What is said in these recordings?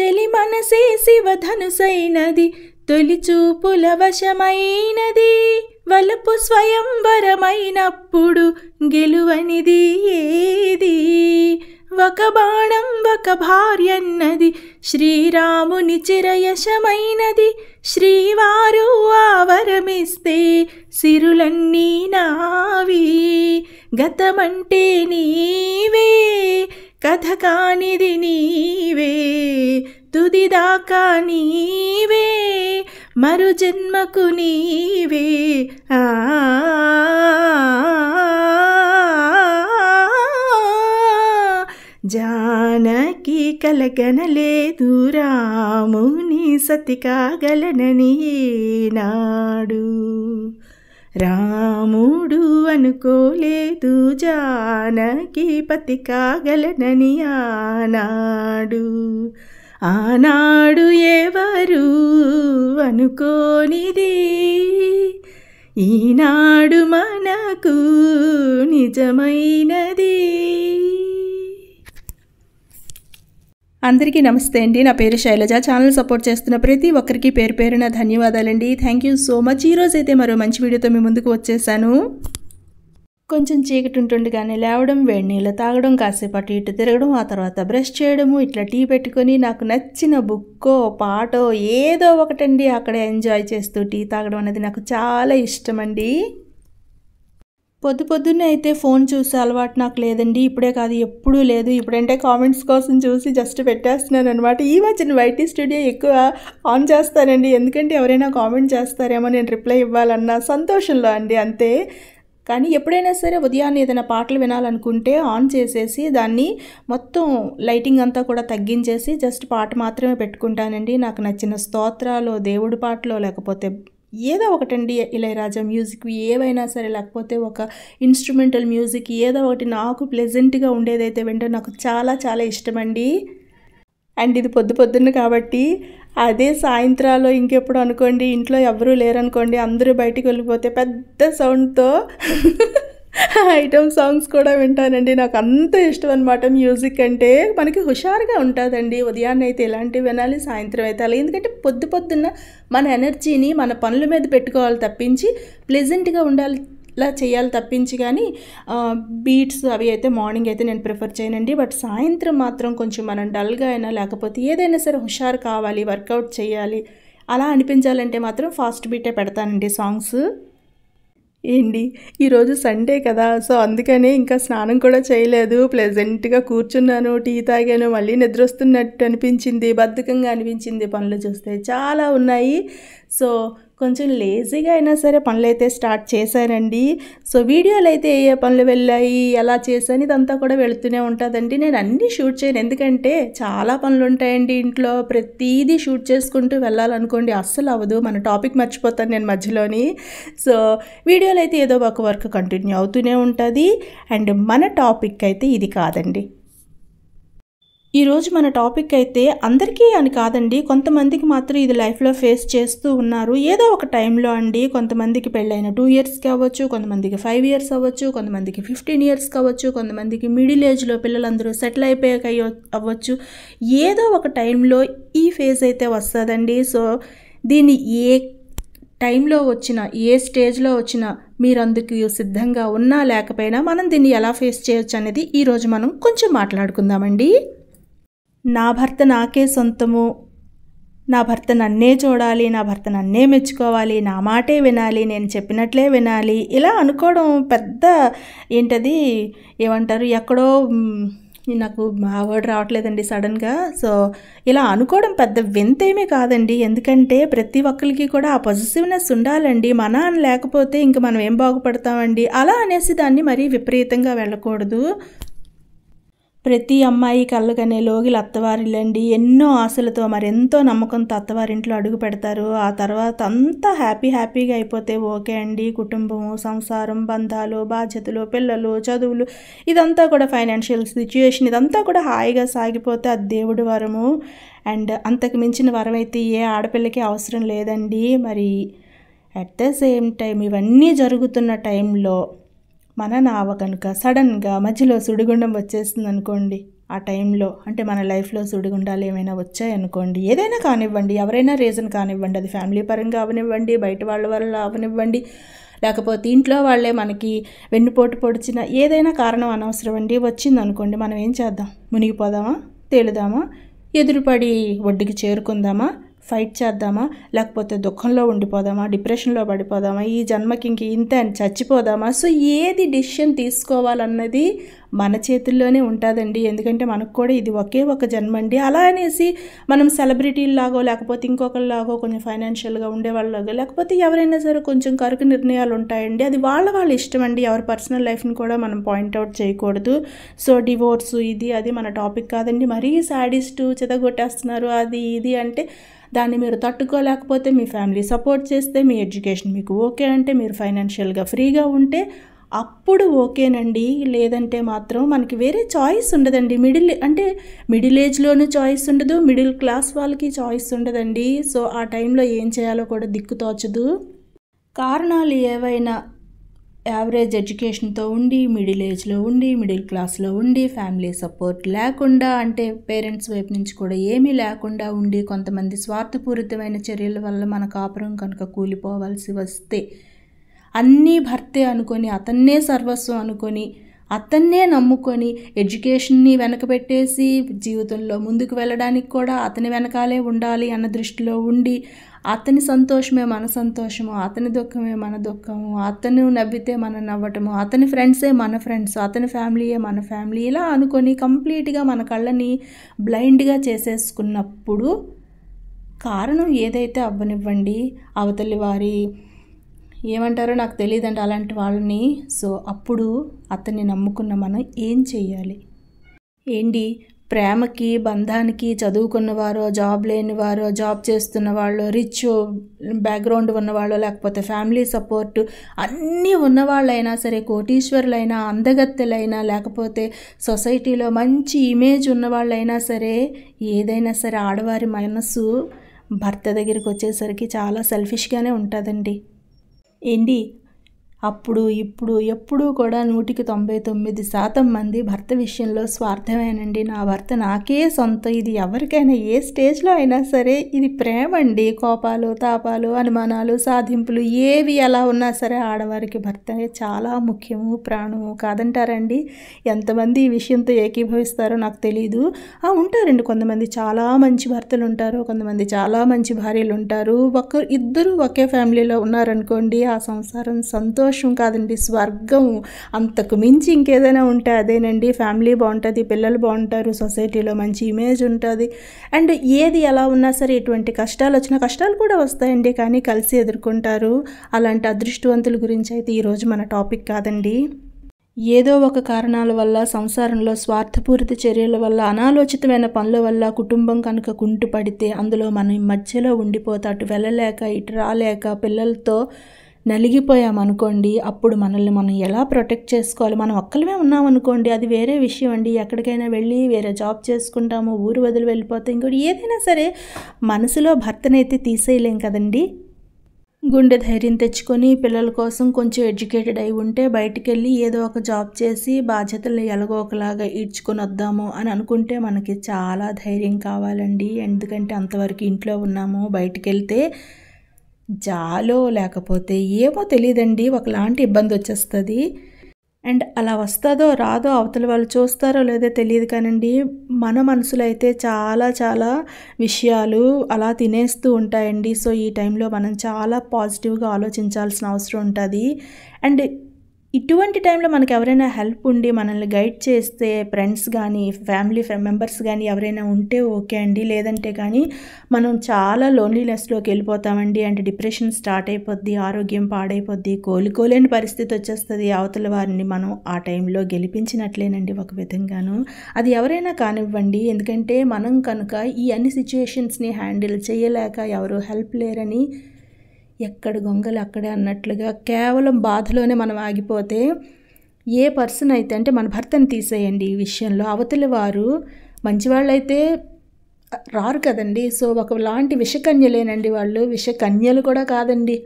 చెలి మనసే శివధనుసైనది తొలి చూపుల వశమైనది. వలపు స్వయంవరమైనప్పుడు గెలువనిది ఏది? ఒక బాణం ఒక భార్యన్నది శ్రీరాముని చిరయశమైనది. శ్రీవారు ఆవరమిస్తే సిరులన్నీ నావి గతమంటే నీవే. కథ కానిది నీవే తుదిదాకా నీవే మరు జన్మకు నీవే. ఆ జానకి కలగనలేదు రాముని సతి కాగలనని నాడు. రాముడు అనుకోలేదు జానకి పతి కాగలనని ఆనాడు ఆనాడు ఎవరు అనుకోనిది? ఈనాడు మనకు నిజమైనది అందరికీ నమస్తే అండి. నా పేరు శైలజ. ఛానల్ సపోర్ట్ చేస్తున్న ప్రతి ఒక్కరికి పేరు పేరున ధన్యవాదాలండి. థ్యాంక్ యూ సో మచ్ ఈరోజు అయితే మరో మంచి వీడియోతో మీ ముందుకు వచ్చేసాను. కొంచెం చీకటి ఉంటుండగానే లేవడం వేడి నీళ్ళు తాగడం కాసేపు అటు ఇటు తిరగడం ఆ తర్వాత బ్రష్ చేయడము ఇట్లా టీ పెట్టుకొని నాకు నచ్చిన బుక్కో పాటో ఏదో ఒకటండి అక్కడ ఎంజాయ్ చేస్తూ టీ తాగడం అనేది నాకు చాలా ఇష్టం అండి పొద్దు పొద్దున్నే అయితే ఫోన్ చూసే అలవాటు నాకు లేదండి. ఇప్పుడే కాదు ఎప్పుడూ లేదు. ఇప్పుడంటే కామెంట్స్ కోసం చూసి జస్ట్ పెట్టేస్తున్నాను అనమాట ఈ మధ్యన వైటీ స్టూడియో ఎక్కువ ఆన్ చేస్తానండి ఎందుకంటే ఎవరైనా కామెంట్ చేస్తారేమో నేను రిప్లై ఇవ్వాలన్న సంతోషంలో అండి అంతే. కానీ ఎప్పుడైనా సరే ఉదయాన్నే ఏదైనా పాటలు వినాలనుకుంటే ఆన్ చేసేసి దాన్ని మొత్తం లైటింగ్ అంతా కూడా తగ్గించేసి జస్ట్ పాట మాత్రమే పెట్టుకుంటానండి. నాకు నచ్చిన స్తోత్రాలు దేవుడి పాటలో లేకపోతే ఏదో ఒకటండి ఇళయరాజా మ్యూజిక్ ఏవైనా సరే లేకపోతే ఒక ఇన్స్ట్రుమెంటల్ మ్యూజిక్ ఏదో ఒకటి నాకు ప్లెజెంట్గా ఉండేదైతే వింటే నాకు చాలా చాలా ఇష్టమండి. అండ్ ఇది పొద్దు పొద్దున్న కాబట్టి అదే సాయంత్రాలు ఇంకెప్పుడు అనుకోండి ఇంట్లో ఎవరూ లేరనుకోండి అందరూ బయటికి వెళ్ళిపోతే పెద్ద సౌండ్తో ఐటమ్ సాంగ్స్ కూడా వింటానండి. నాకు అంత ఇష్టం అనమాట మ్యూజిక్ అంటే. మనకి హుషారుగా ఉంటుందండి. ఉదయాన్నే అయితే ఇలాంటివి వినాలి సాయంత్రం అయితే అలా. ఎందుకంటే పొద్దు పొద్దున్న మన ఎనర్జీని మన పనుల మీద పెట్టుకోవాలి తప్పించి ప్లెజెంట్గా ఉండాలి ఇలా చేయాలి తప్పించి కానీ బీట్స్ అవి అయితే మార్నింగ్ అయితే నేను ప్రిఫర్ చేయనండి. బట్ సాయంత్రం మాత్రం కొంచెం మనం డల్గా అయినా లేకపోతే ఏదైనా సరే హుషారు కావాలి వర్కౌట్ చేయాలి అలా అనిపించాలంటే మాత్రం ఫాస్ట్ బీటే పెడతానండి సాంగ్స్. ఏంటి? ఈరోజు సండే కదా సో అందుకనే ఇంకా స్నానం కూడా చేయలేదు. ప్లెజెంట్గా కూర్చున్నాను టీ తాగాను మళ్ళీ నిద్ర వస్తున్నట్టు అనిపించింది బద్ధకంగా అనిపించింది పనులు చూస్తే. చాలా ఉన్నాయి. సో కొంచెం లేజీగా అయినా సరే పనులు అయితే స్టార్ట్ చేశానండి సో వీడియోలు అయితే ఏ ఏ పనులు వెళ్ళాయి ఎలా చేశాను ఇదంతా కూడా వెళుతూనే ఉంటుందండి. నేను అన్నీ షూట్ చేయను. ఎందుకంటే చాలా పనులు ఉంటాయండి ఇంట్లో. ప్రతిదీ షూట్ చేసుకుంటూ వెళ్ళాలనుకోండి అస్సలు అవ్వదు. మన టాపిక్ మర్చిపోతాను నేను మధ్యలోని. సో వీడియోలు అయితే ఏదో ఒక వర్క్ కంటిన్యూ అవుతూనే ఉంటుంది. అండ్ మన టాపిక్ అయితే ఇది కాదండి. ఈరోజు మన టాపిక్ అయితే అందరికీ అని కాదండి కొంతమందికి మాత్రం ఇది లైఫ్లో ఫేస్ చేస్తూ ఉన్నారు. ఏదో ఒక టైంలో అండి కొంతమందికి పెళ్ళైన టూ ఇయర్స్కి అవ్వచ్చు కొంతమందికి ఫైవ్ ఇయర్స్ అవ్వచ్చు కొంతమందికి ఫిఫ్టీన్ ఇయర్స్కి కావచ్చు కొంతమందికి మిడిల్ ఏజ్లో పిల్లలందరూ సెటిల్ అయిపోయాక అవ్వచ్చు. ఏదో ఒక టైంలో ఈ ఫేజ్ అయితే వస్తుందండి. సో దీన్ని ఏ టైంలో వచ్చిన ఏ స్టేజ్లో వచ్చినా మీరు అందుకు సిద్ధంగా ఉన్నా లేకపోయినా మనం దీన్ని ఎలా ఫేస్ చేయొచ్చు అనేది ఈరోజు మనం కొంచెం మాట్లాడుకుందామండి. నా భర్త నాకే సొంతము. నా భర్త నన్నే చూడాలి నా భర్త నన్నే మెచ్చుకోవాలి నా మాటే వినాలి నేను చెప్పినట్లే వినాలి. ఇలా అనుకోవడం పెద్ద ఏంటది? ఏమంటారు? ఎక్కడో నాకు ఆ వర్డ్ రావట్లేదండి సడన్గా. సో ఇలా అనుకోవడం పెద్ద వింతేమీ కాదండి. ఎందుకంటే ప్రతి ఒక్కరికి కూడా ఆ పాజిటివ్నెస్ ఉండాలండి. మన అని లేకపోతే ఇంక మనం ఏం బాగుపడతామండి? అలా అనేసి దాన్ని మరీ విపరీతంగా వెళ్ళకూడదు. ప్రతి అమ్మాయి కళ్ళకనే లోగిలు అత్తవారిల్లండి ఎన్నో ఆశలతో మరెంతో నమ్మకంతో అత్తవారింట్లో అడుగు పెడతారు. ఆ తర్వాత అంతా హ్యాపీ హ్యాపీగా అయిపోతే ఓకే అండి. కుటుంబము సంసారం బంధాలు బాధ్యతలు పిల్లలు చదువులు ఇదంతా కూడా ఫైనాన్షియల్ సిచ్యుయేషన్. ఇదంతా కూడా హాయిగా సాగిపోతే అది దేవుడి వరము. అండ్ అంతకు మించిన వరం అయితే ఏ ఆడపిల్లకి అవసరం లేదండి. మరి అట్ ద సేమ్ టైం ఇవన్నీ జరుగుతున్న టైంలో మన నావ కనుక సడన్గా మధ్యలో సుడిగుండం వచ్చేస్తుంది అనుకోండి ఆ టైంలో అంటే మన లైఫ్లో సుడిగుండాలు ఏమైనా వచ్చాయనుకోండి ఏదైనా కానివ్వండి ఎవరైనా రీజన్ కానివ్వండి అది ఫ్యామిలీ పరంగా అవనివ్వండి బయట వాళ్ళ వల్ల అవనివ్వండి లేకపోతే ఇంట్లో వాళ్ళే మనకి వెన్నుపోటు పొడిచిన ఏదైనా కారణం అనవసరం అండి వచ్చిందనుకోండి మనం ఏం చేద్దాం? మునిగిపోదామా? తేలుదామా? ఎదురుపడి ఒడ్డుకి చేరుకుందామా? ఫైట్ చేద్దామా? లేకపోతే దుఃఖంలో ఉండిపోదామా? డిప్రెషన్లో పడిపోదామా? ఈ జన్మకి ఇంక ఇంతే అని చచ్చిపోదామా? సో ఏది డిసిషన్ తీసుకోవాలన్నది మన చేతుల్లోనే ఉంటుందండి. ఎందుకంటే మనకు కూడా ఇది ఒకే ఒక జన్మ అండి అలా అనేసి మనం సెలబ్రిటీలాగో లేకపోతే ఇంకొకరిలాగో కొంచెం ఫైనాన్షియల్గా ఉండేవాళ్ళలాగో లేకపోతే ఎవరైనా సరే కొంచెం కరుకు నిర్ణయాలు ఉంటాయండి. అది వాళ్ళ వాళ్ళ ఇష్టం అండి ఎవరి పర్సనల్ లైఫ్ని కూడా మనం పాయింట్అవుట్ చేయకూడదు. సో డివోర్స్ ఇది అది మన టాపిక్ కాదండి. మరీ సాడిస్టు చెదగొట్టేస్తున్నారు. అది ఇది అంటే దాన్ని మీరు తట్టుకోలేకపోతే మీ ఫ్యామిలీ సపోర్ట్ చేస్తే మీ ఎడ్యుకేషన్ మీకు ఓకే అంటే మీరు ఫైనాన్షియల్గా ఫ్రీగా ఉంటే అప్పుడు ఓకేనండి లేదంటే మాత్రం మనకి వేరే చాయిస్ ఉండదండి. మిడిల్ అంటే మిడిల్ ఏజ్లోనూ చాయిస్ ఉండదు మిడిల్ క్లాస్ వాళ్ళకి చాయిస్ ఉండదండి. సో ఆ టైంలో ఏం చేయాలో కూడా దిక్కు తోచదు. కారణాలు ఏవైనా యావరేజ్ ఎడ్యుకేషన్తో ఉండి మిడిల్ ఏజ్లో ఉండి మిడిల్ క్లాస్లో ఉండి ఫ్యామిలీ సపోర్ట్ లేకుండా అంటే పేరెంట్స్ వైపు నుంచి కూడా ఏమీ లేకుండా ఉండి కొంతమంది స్వార్థపూరితమైన చర్యల వల్ల మన కాపురం కనుక కూలిపోవాల్సి వస్తే అన్నీ భర్తే అనుకొని అతన్నే సర్వస్వం అనుకొని అతన్నే నమ్ముకొని ఎడ్యుకేషన్ని వెనకబెట్టేసి జీవితంలో ముందుకు వెళ్ళడానికి కూడా అతని వెనకాలే ఉండాలి అన్న దృష్టిలో ఉండి అతని సంతోషమే మన సంతోషము అతని దుఃఖమే మన దుఃఖము అతను నవ్వితే మన నవ్వటము అతని ఫ్రెండ్సే మన ఫ్రెండ్స్ అతని ఫ్యామిలీయే మన ఫ్యామిలీ ఇలా అనుకొని కంప్లీట్గా మన కళ్ళని బ్లైండ్గా చేసేసుకున్నప్పుడు కారణం ఏదైతే అవ్వనివ్వండి అవతలి వారి ఏమంటారో నాకు తెలియదండి అలాంటి వాళ్ళని. సో అప్పుడు అతన్ని నమ్ముకున్న మనం ఏం చెయ్యాలి? ఏంటి? ప్రేమకి బంధానికి చదువుకున్నవారో జాబ్ లేనివారో జాబ్ చేస్తున్న వాళ్ళు రిచ్ బ్యాక్గ్రౌండ్ ఉన్నవాళ్ళు లేకపోతే ఫ్యామిలీ సపోర్ట్ అన్నీ ఉన్నవాళ్ళైనా సరే కోటీశ్వరులైనా అందగత్తెలైనా లేకపోతే సొసైటీలో మంచి ఇమేజ్ ఉన్నవాళ్ళైనా సరే ఏదైనా సరే ఆడవారి మనస్సు భర్త దగ్గరికి వచ్చేసరికి చాలా సెల్ఫిష్గానే ఉంటుందండి. ఏంటి అప్పుడు ఇప్పుడు ఎప్పుడూ కూడా నూటికి తొంభై తొమ్మిది శాతం మంది భర్త విషయంలో స్వార్థమేనండి. నా భర్త నాకే సొంతం. ఇది ఎవరికైనా ఏ స్టేజ్లో అయినా సరే ఇది ప్రేమ అండి కోపాలు తాపాలు అనుమానాలు సాధింపులు ఏవి ఎలా ఉన్నా సరే ఆడవారికి భర్త చాలా ముఖ్యము ప్రాణము కాదంటారండి. ఎంతమంది ఈ విషయంతో ఏకీభవిస్తారో నాకు తెలియదు ఆ ఉంటారండి కొంతమంది చాలా మంచి భర్తలు ఉంటారు కొంతమంది చాలా మంచి భార్యలు ఉంటారు. ఒక ఇద్దరు ఒకే ఫ్యామిలీలో ఉన్నారనుకోండి ఆ సంసారం సంతోషం కాదండి స్వర్గం. అంతకు మించి ఇంకేదైనా ఉంటే అదేనండి. ఫ్యామిలీ బాగుంటుంది పిల్లలు బాగుంటారు సొసైటీలో మంచి ఇమేజ్ ఉంటుంది. అండ్ ఏది ఎలా ఉన్నా సరే ఎటువంటి కష్టాలు వచ్చినా కష్టాలు కూడా వస్తాయండి కానీ కలిసి ఎదుర్కొంటారు. అలాంటి అదృష్టవంతుల గురించి అయితే ఈరోజు మన టాపిక్ కాదండి. ఏదో ఒక కారణాల వల్ల సంసారంలో స్వార్థపూరిత చర్యల వల్ల అనాలోచితమైన పనుల వల్ల కుటుంబం కనుక కుంటుపడితే అందులో మనం మధ్యలో ఉండిపోతే అటు వెళ్ళలేక ఇటు రాలేక పిల్లలతో నలిగిపోయామనుకోండి అప్పుడు మనల్ని మనం ఎలా ప్రొటెక్ట్ చేసుకోవాలి? మనం ఒక్కలమే ఉన్నామనుకోండి అది వేరే విషయం అండి. ఎక్కడికైనా వెళ్ళి వేరే జాబ్ చేసుకుంటాము ఊరు వదిలి వెళ్ళిపోతే ఇంకోటి ఏదైనా సరే మనసులో భర్తనైతే తీసేయలేం కదండి. గుండె ధైర్యం తెచ్చుకొని పిల్లల కోసం కొంచెం ఎడ్యుకేటెడ్ అయి ఉంటే బయటికి వెళ్ళి ఏదో ఒక జాబ్ చేసి బాధ్యతలు ఎలాగో ఒకలాగా ఈడ్చుకొని వద్దాము అని అనుకుంటే మనకి చాలా ధైర్యం కావాలండి. ఎందుకంటే అంతవరకు ఇంట్లో ఉన్నాము బయటికి వెళ్తే జాలో లేకపోతే ఏమో తెలియదండి ఒకలాంటి ఇబ్బంది వచ్చేస్తుంది. అండ్ అలా వస్తుందో రాదో అవతల వాళ్ళు చూస్తారో లేదో తెలియదు కానండి మన మనసులో అయితే చాలా చాలా విషయాలు అలా తినేస్తూ ఉంటాయండి. సో ఈ టైంలో మనం చాలా పాజిటివ్గా ఆలోచించాల్సిన అవసరం ఉంటుంది. అండ్ ఇటువంటి టైంలో మనకు ఎవరైనా హెల్ప్ ఉండి మనల్ని గైడ్ చేస్తే ఫ్రెండ్స్ కానీ ఫ్యామిలీ మెంబర్స్ కానీ ఎవరైనా ఉంటే ఓకే అండి. లేదంటే కానీ మనం చాలా లోన్లీనెస్లోకి వెళ్ళిపోతామండి. అంటే డిప్రెషన్ స్టార్ట్ అయిపోద్ది ఆరోగ్యం పాడైపోద్ది కోలుకోలేని పరిస్థితి వచ్చేస్తుంది అవతల వారిని మనం ఆ టైంలో గెలిపించినట్లేనండి ఒక విధంగాను. అది ఎవరైనా కానివ్వండి. ఎందుకంటే మనం కనుక ఈ అన్ని సిచ్యుయేషన్స్ని హ్యాండిల్ చేయలేక ఎవరు హెల్ప్ లేరని ఎక్కడ గొంగలు అక్కడే అన్నట్లుగా కేవలం బాధలోనే మనం ఆగిపోతే ఏ పర్సన్ అయితే అంటే మన భర్తను తీసేయండి ఈ విషయంలో. అవతలి వారు మంచివాళ్ళైతే రారు కదండి. సో ఒకలాంటి విషకన్యలేనండి వాళ్ళు. విషకన్యలు కూడా కాదండి.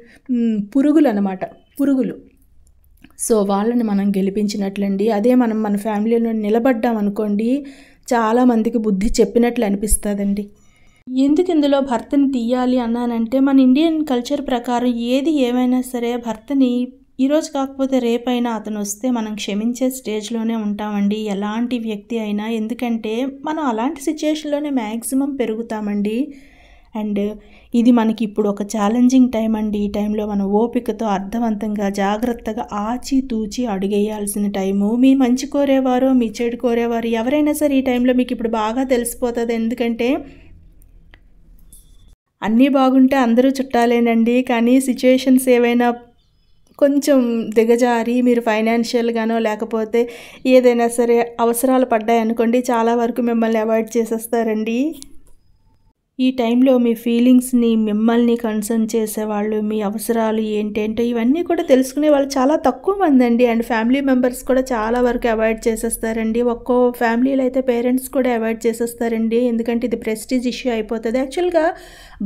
పురుగులు అనమాట పురుగులు. సో వాళ్ళని మనం గెలిపించినట్లండి. అదే మనం మన ఫ్యామిలీలో నిలబడ్డాం అనుకోండి చాలామందికి బుద్ధి చెప్పినట్లు అనిపిస్తుందండి. ఎందుకు ఇందులో భర్తని తీయాలి అన్నానంటే మన ఇండియన్ కల్చర్ ప్రకారం ఏది ఏమైనా సరే భర్తని ఈరోజు కాకపోతే రేపైనా అతను వస్తే మనం క్షమించే స్టేజ్లోనే ఉంటామండి. ఎలాంటి వ్యక్తి అయినా ఎందుకంటే మనం అలాంటి సిచ్యుయేషన్లోనే మ్యాక్సిమం పెరుగుతామండి. అండ్ ఇది మనకి ఇప్పుడు ఒక ఛాలెంజింగ్ టైం అండి. ఈ టైంలో మనం ఓపికతో అర్థవంతంగా జాగ్రత్తగా ఆచి తూచి అడుగేయాల్సిన టైము. మీ మంచి కోరేవారు మీ చెడు కోరేవారు ఎవరైనా సరే ఈ టైంలో మీకు ఇప్పుడు బాగా తెలిసిపోతుంది. ఎందుకంటే అన్నీ బాగుంటే అందరూ చుట్టాలేనండి. కానీ సిచ్యుయేషన్స్ ఏవైనా కొంచెం దిగజారి మీరు ఫైనాన్షియల్గానో లేకపోతే ఏదైనా సరే అవసరాలు పడ్డాయనుకోండి చాలా వరకు మిమ్మల్ని అవాయిడ్ చేసేస్తారండి. ఈ టైంలో మీ ఫీలింగ్స్ని మిమ్మల్ని కన్సర్న్ చేసేవాళ్ళు మీ అవసరాలు ఏంటంటే ఇవన్నీ కూడా తెలుసుకునే వాళ్ళు చాలా తక్కువ మంది అండి. అండ్ ఫ్యామిలీ మెంబర్స్ కూడా చాలా వరకు అవాయిడ్ చేసేస్తారండి. ఒక్కో ఫ్యామిలీలో అయితే పేరెంట్స్ కూడా అవాయిడ్ చేసేస్తారండి. ఎందుకంటే ఇది ప్రెస్టీజ్ ఇష్యూ అయిపోతుంది. యాక్చువల్గా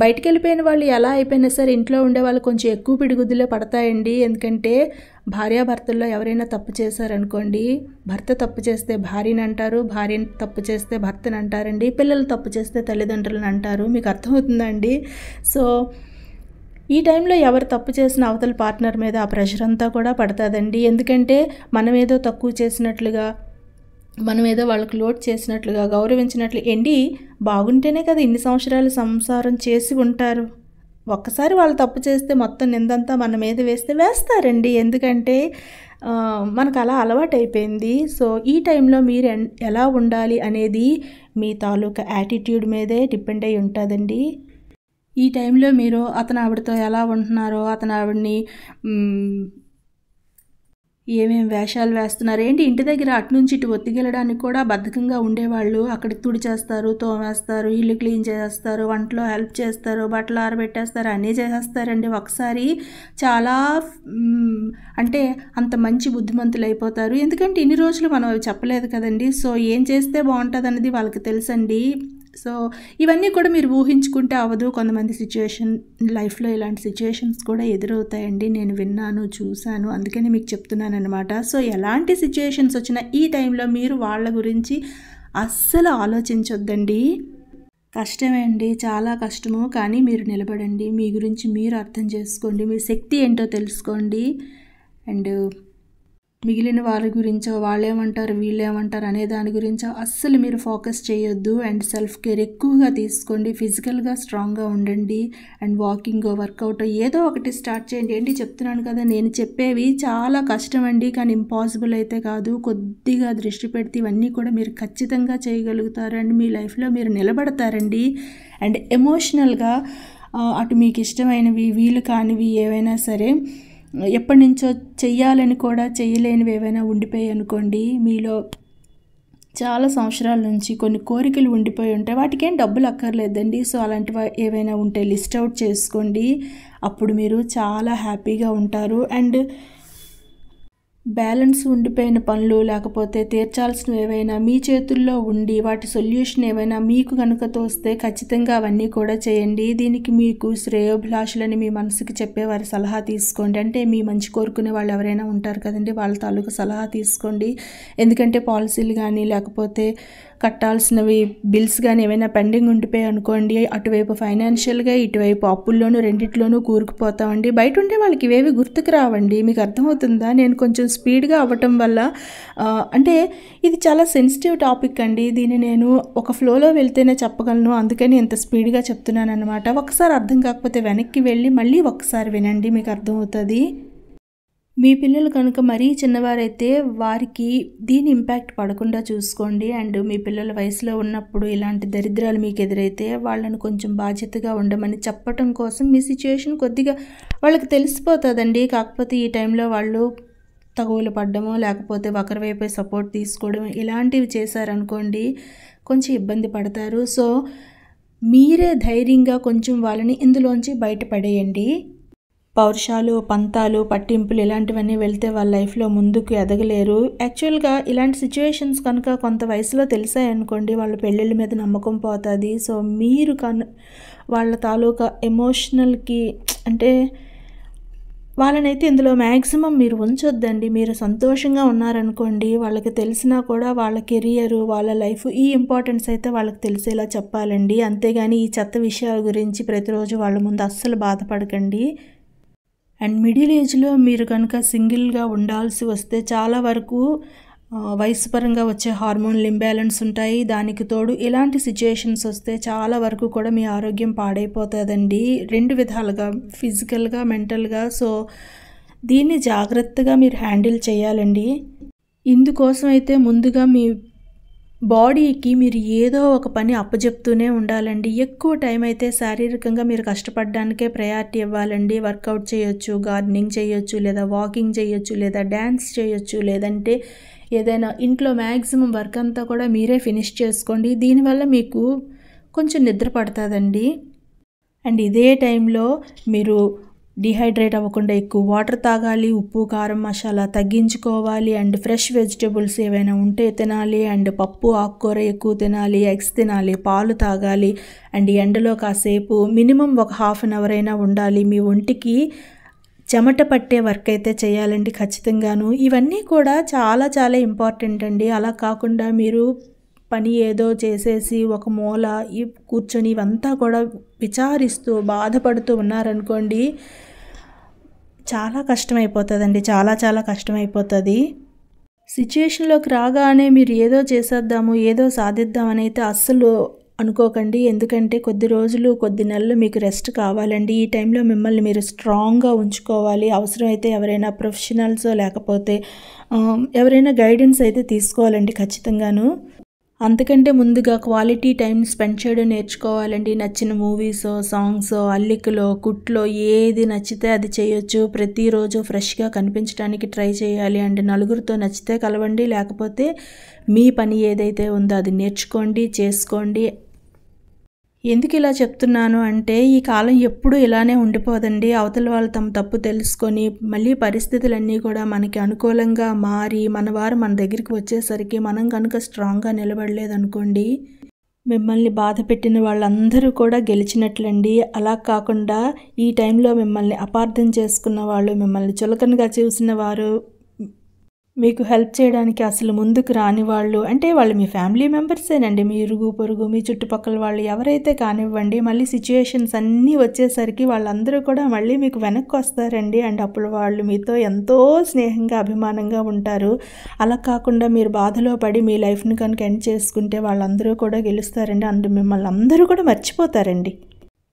బయటకు వెళ్ళిపోయిన వాళ్ళు ఎలా అయిపోయినా సరే ఇంట్లో ఉండే వాళ్ళు కొంచెం ఎక్కువ పిడిగుద్దులే పడతాయండి. ఎందుకంటే భార్యాభర్తల్లో ఎవరైనా తప్పు చేశారనుకోండి భర్త తప్పు చేస్తే భార్యని అంటారు భార్యని తప్పు చేస్తే భర్తని అంటారండి పిల్లలు తప్పు చేస్తే తల్లిదండ్రులను అంటారు మీకు అర్థమవుతుందండి? సో ఈ టైంలో ఎవరు తప్పు చేసిన అవతల పార్ట్నర్ మీద ఆ ప్రెషర్ అంతా కూడా పడుతుందండి. ఎందుకంటే మనం ఏదో తక్కువ చేసినట్లుగా మనం ఏదో వాళ్ళకి లోడ్ చేసినట్లుగా గౌరవించినట్లు ఎండి బాగుంటేనే కదా ఇన్ని సంవత్సరాలు సంసారం చేసి ఉంటారు. ఒక్కసారి వాళ్ళు తప్పు చేస్తే మొత్తం నిందంతా మన మీద వేస్తే వేస్తారండి. ఎందుకంటే మనకు అలా అలవాటు అయిపోయింది సో ఈ టైంలో మీరు ఎన్- ఎలా ఉండాలి అనేది మీ తాలూకా యాటిట్యూడ్ మీదే డిపెండ్ అయి ఉంటుందండి. ఈ టైంలో మీరు అతను ఆవిడతో ఎలా ఉంటున్నారో అతను ఆవిడని ఏమేం వేషాలు వేస్తున్నారు? ఏంటి ఇంటి దగ్గర అటు నుంచి ఇటు ఒత్తిగెళ్ళడానికి కూడా బద్ధకంగా ఉండేవాళ్ళు? అక్కడ తుడి చేస్తారు తోమేస్తారు ఇల్లు క్లీన్ చేస్తారు వంటలో హెల్ప్ చేస్తారు బట్టలు ఆరబెట్టేస్తారు అన్నీ చేసేస్తారండి. ఒకసారి చాలా అంటే అంత మంచి బుద్ధిమంతులు అయిపోతారు. ఎందుకంటే ఇన్ని రోజులు మనం అవి చెప్పలేదు కదండి. సో ఏం చేస్తే బాగుంటుంది అనేది వాళ్ళకి తెలుసండి. సో ఇవన్నీ కూడా మీరు ఊహించుకుంటే అవ్వదు. కొంతమంది సిచ్యువేషన్ లైఫ్లో ఇలాంటి సిచ్యువేషన్స్ కూడా ఎదురవుతాయండి. నేను విన్నాను చూశాను. అందుకని మీకు చెప్తున్నాను అనమాట సో ఎలాంటి సిచ్యువేషన్స్ వచ్చినా ఈ టైంలో మీరు వాళ్ళ గురించి అస్సలు ఆలోచించొద్దండి. కష్టమే అండి. చాలా కష్టము. కానీ మీరు నిలబడండి. మీ గురించి మీరు అర్థం చేసుకోండి. మీ శక్తి ఏంటో తెలుసుకోండి. అండ్ మిగిలిన వారి గురించో వాళ్ళేమంటారు వీళ్ళేమంటారు అనే దాని గురించో అస్సలు మీరు ఫోకస్ చేయొద్దు. అండ్ సెల్ఫ్ కేర్ ఎక్కువగా తీసుకోండి. ఫిజికల్గా స్ట్రాంగ్గా ఉండండి. అండ్ వాకింగ్ వర్కౌట్ ఏదో ఒకటి స్టార్ట్ చేయండి. ఏంటి చెప్తున్నాను కదా నేను చెప్పేవి చాలా కష్టం అండి కానీ ఇంపాసిబుల్ అయితే కాదు. కొద్దిగా దృష్టి పెడితే ఇవన్నీ కూడా మీరు ఖచ్చితంగా చేయగలుగుతారు. అండ్ మీ లైఫ్లో మీరు నిలబడతారండి. అండ్ ఎమోషనల్గా అటు మీకు ఇష్టమైనవి వీలు కానివి ఏవైనా సరే ఎప్పటి నుంచో చెయ్యాలని కూడా చేయలేనివి ఏవైనా ఉండిపోయాయి అనుకోండి మీలో చాలా సంవత్సరాల నుంచి కొన్ని కోరికలు ఉండిపోయి ఉంటాయి వాటికి ఏం డబ్బులు అక్కర్లేదండి. సో అలాంటివి ఏవైనా ఉంటే లిస్ట్ అవుట్ చేసుకోండి. అప్పుడు మీరు చాలా హ్యాపీగా ఉంటారు. అండ్ బ్యాలెన్స్ ఉండిపోయిన పనులు లేకపోతే తీర్చాల్సినవి ఏవైనా మీ చేతుల్లో ఉండి వాటి సొల్యూషన్ ఏవైనా మీకు కనుక తోస్తే ఖచ్చితంగా అవన్నీ కూడా చేయండి. దీనికి మీకు శ్రేయోభిలాషులని మీ మనసుకి చెప్పేవారి సలహా తీసుకోండి. అంటే మీ మంచి కోరుకునే వాళ్ళు ఎవరైనా ఉంటారు కదండి వాళ్ళ తాలూకు సలహా తీసుకోండి. ఎందుకంటే పాలసీలు కానీ లేకపోతే కట్టాల్సినవి బిల్స్ కానీ ఏమైనా పెండింగ్ ఉండిపోయి అనుకోండి అటువైపు ఫైనాన్షియల్గా ఇటువైపు అప్పుల్లోనూ రెండిట్లోనూ కూరుకుపోతామండి. బయట ఉండే వాళ్ళకి ఇవేవి గుర్తుకు రావండి. మీకు అర్థమవుతుందా? నేను కొంచెం స్పీడ్గా అవ్వటం వల్ల అంటే ఇది చాలా సెన్సిటివ్ టాపిక్ అండి. దీన్ని నేను ఒక ఫ్లోలో వెళ్తేనే చెప్పగలను. అందుకని ఇంత స్పీడ్గా చెప్తున్నాను అనమాట ఒకసారి అర్థం కాకపోతే వెనక్కి వెళ్ళి మళ్ళీ ఒకసారి వినండి మీకు అర్థమవుతుంది? మీ పిల్లలు కనుక మరీ చిన్నవారైతే వారికి దీని ఇంపాక్ట్ పడకుండా చూసుకోండి. అండ్ మీ పిల్లల వయసులో ఉన్నప్పుడు ఇలాంటి దరిద్రాలు మీకు ఎదురైతే వాళ్ళని కొంచెం బాధ్యతగా ఉండమని చెప్పటం కోసం మీ సిచ్యుయేషన్ కొద్దిగా వాళ్ళకి తెలిసిపోతుందండి. కాకపోతే ఈ టైంలో వాళ్ళు తగువులు పడ్డమో లేకపోతే ఒకరి వైపే సపోర్ట్ తీసుకోవడం ఇలాంటివి చేశారనుకోండి కొంచెం ఇబ్బంది పడతారు. సో మీరే ధైర్యంగా కొంచెం వాళ్ళని ఇందులోంచి బయటపడేయండి. పౌరుషాలు పంతాలు పట్టింపులు ఇలాంటివన్నీ వెళ్తే వాళ్ళ లైఫ్లో ముందుకు ఎదగలేరు. యాక్చువల్గా ఇలాంటి సిచ్యువేషన్స్ కనుక కొంత వయసులో తెలిసాయనుకోండి వాళ్ళ పెళ్ళిళ్ళ మీద నమ్మకం పోతుంది. సో మీరు కను వాళ్ళ తాలూకా ఎమోషనల్కి అంటే వాళ్ళనైతే ఇందులో మ్యాక్సిమం మీరు ఉంచొద్దండి. మీరు సంతోషంగా ఉన్నారనుకోండి వాళ్ళకి తెలిసినా కూడా వాళ్ళ కెరియర్ వాళ్ళ లైఫ్ ఈ ఇంపార్టెన్స్ అయితే వాళ్ళకి తెలిసేలా చెప్పాలండి. అంతేగాని ఈ చెత్త విషయాల గురించి ప్రతిరోజు వాళ్ళ ముందు అస్సలు బాధపడకండి. అండ్ మిడిల్ ఏజ్లో మీరు కనుక సింగిల్గా ఉండాల్సి వస్తే చాలా వరకు వయసు పరంగా వచ్చే హార్మోన్లు ఇంబ్యాలెన్స్ ఉంటాయి. దానికి తోడు ఇలాంటి సిచ్యుయేషన్స్ వస్తే చాలా వరకు కూడా మీ ఆరోగ్యం పాడైపోతుందండి. రెండు విధాలుగా ఫిజికల్గా మెంటల్గా. సో దీన్ని జాగ్రత్తగా మీరు హ్యాండిల్ చేయాలండి. ఇందుకోసం అయితే ముందుగా మీ బాడీకి మీరు ఏదో ఒక పని అప్పచెప్తూనే ఉండాలండి. ఎక్కువ టైం అయితే శారీరకంగా మీరు కష్టపడడానికే ప్రయారిటీ ఇవ్వాలండి. వర్కౌట్ చేయొచ్చు గార్డెనింగ్ చేయొచ్చు లేదా వాకింగ్ చేయొచ్చు లేదా డ్యాన్స్ చేయొచ్చు లేదంటే ఏదైనా ఇంట్లో మ్యాక్సిమం వర్క్ అంతా కూడా మీరే ఫినిష్ చేసుకోండి. దీనివల్ల మీకు కొంచెం నిద్ర పడుతుందండి. అండ్ ఇదే టైంలో మీరు డిహైడ్రేట్ అవ్వకుండా ఎక్కువ వాటర్ తాగాలి ఉప్పు కారం మసాలా తగ్గించుకోవాలి అండ్ ఫ్రెష్ వెజిటేబుల్స్ ఏవైనా ఉంటే తినాలి అండ్ పప్పు ఆకుకూర ఎక్కువ తినాలి ఎగ్స్ తినాలి పాలు తాగాలి అండ్ ఎండలో కాసేపు మినిమం ఒక హాఫ్ అన్ అవర్ అయినా ఉండాలి. మీ ఒంటికి చెమట పట్టే వర్క్ అయితే చేయాలండి ఖచ్చితంగాను. ఇవన్నీ కూడా చాలా చాలా ఇంపార్టెంట్ అండి. అలా కాకుండా మీరు పని ఏదో చేసేసి ఒక మూల కూర్చొని ఇవంతా కూడా విచారిస్తూ బాధపడుతూ ఉన్నారనుకోండి చాలా కష్టమైపోతుందండి చాలా చాలా కష్టమైపోతుంది. సిచ్యుయేషన్లోకి రాగానే మీరు ఏదో చేసేద్దాము ఏదో సాధిద్దామని అయితే అస్సలు అనుకోకండి. ఎందుకంటే కొద్ది రోజులు కొద్ది నెలలు మీకు రెస్ట్ కావాలండి. ఈ టైంలో మిమ్మల్ని మీరు స్ట్రాంగ్గా ఉంచుకోవాలి. అవసరమైతే ఎవరైనా ప్రొఫెషనల్స్ లేకపోతే ఎవరైనా గైడెన్స్ అయితే తీసుకోవాలండి ఖచ్చితంగాను. అంతకంటే ముందుగా క్వాలిటీ టైం స్పెండ్ చేయడం నేర్చుకోవాలండి. నచ్చిన మూవీస్ సాంగ్స్ అల్లికలో కుట్లో ఏది నచ్చితే అది చేయొచ్చు. ప్రతిరోజు ఫ్రెష్గా కనిపించడానికి ట్రై చేయాలి. అండ్ నలుగురితో నచ్చితే కలవండి. లేకపోతే మీ పని ఏదైతే ఉందో అది నేర్చుకోండి చేసుకోండి. ఎందుకు ఇలా చెప్తున్నాను అంటే ఈ కాలం ఎప్పుడూ ఇలానే ఉండిపోదండి. అవతల వాళ్ళు తమ తప్పు తెలుసుకొని మళ్ళీ పరిస్థితులన్నీ కూడా మనకి అనుకూలంగా మారి మన వారు మన దగ్గరికి వచ్చేసరికి మనం కనుక స్ట్రాంగ్గా నిలబడలేదనుకోండి మిమ్మల్ని బాధ పెట్టిన వాళ్ళందరూ కూడా గెలిచినట్లండి. అలా కాకుండా ఈ టైంలో మిమ్మల్ని అపార్థం చేసుకున్న వాళ్ళు మిమ్మల్ని చులకనగా చూసిన వారు మీకు హెల్ప్ చేయడానికి అసలు ముందుకు రాని వాళ్ళు అంటే వాళ్ళు మీ ఫ్యామిలీ మెంబర్సేనండి మీ ఇరుగు పొరుగు మీ చుట్టుపక్కల వాళ్ళు ఎవరైతే కానివ్వండి మళ్ళీ సిచ్యుయేషన్స్ అన్నీ వచ్చేసరికి వాళ్ళందరూ కూడా మళ్ళీ మీకు వెనక్కి వస్తారండి. అండ్ అప్పుడు వాళ్ళు మీతో ఎంతో స్నేహంగా అభిమానంగా ఉంటారు. అలా కాకుండా మీరు బాధలో పడి మీ లైఫ్ని కనుక ఎండ్ చేసుకుంటే వాళ్ళందరూ కూడా గెలుస్తారండి. అందు మిమ్మల్ని అందరూ కూడా మర్చిపోతారండి.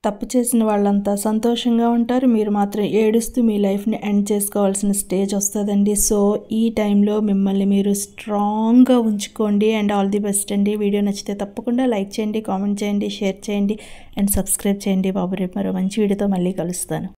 తప్పు చేసిన వాళ్ళంతా సంతోషంగా ఉంటారు. మీరు మాత్రం ఏడుస్తూ మీ లైఫ్ని ఎండ్ చేసుకోవాల్సిన స్టేజ్ వస్తుందండి. సో ఈ టైంలో మిమ్మల్ని మీరు స్ట్రాంగ్గా ఉంచుకోండి. అండ్ ఆల్ ది బెస్ట్ అండి. వీడియో నచ్చితే తప్పకుండా లైక్ చేయండి కామెంట్ చేయండి షేర్ చేయండి అండ్ సబ్స్క్రైబ్ చేయండి. బాబు రేపు మరో మంచి వీడియోతో మళ్ళీ కలుస్తాను.